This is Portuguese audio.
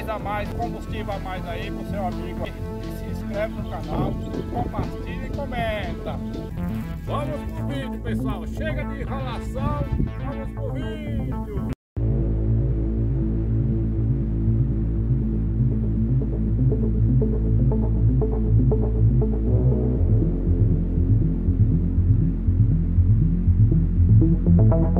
reais a mais, combustível a mais aí pro seu amigo. E se inscreve no canal, compartilha e comenta. Vamos pro vídeo, pessoal. Chega de enrolação, vamos pro vídeo. Thank